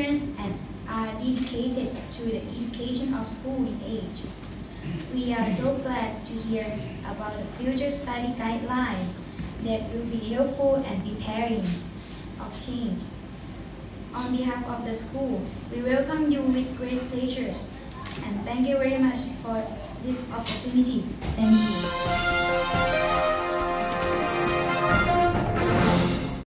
And are dedicated to the education of schooling age. We are so glad to hear about the future study guideline that will be helpful and preparing of change. On behalf of the school, we welcome you with great pleasure and thank you very much for this opportunity. Thank you.